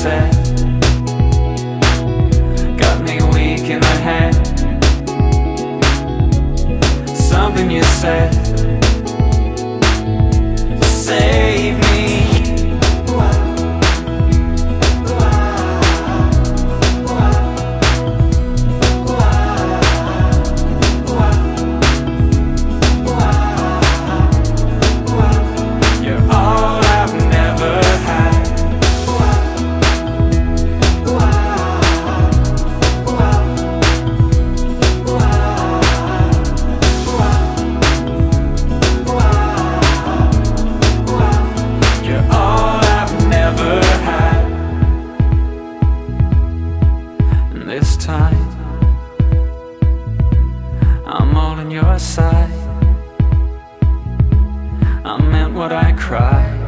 upset Got me weak in the head. Something you said. This time, I'm all on your side. I meant what I cried.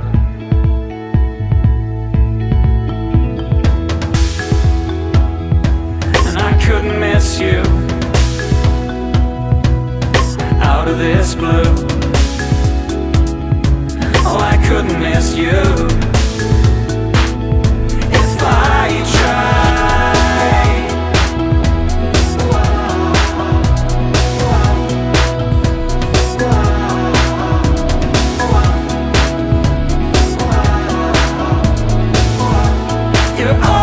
And I couldn't miss you out of this blue. Oh, I couldn't miss you you're all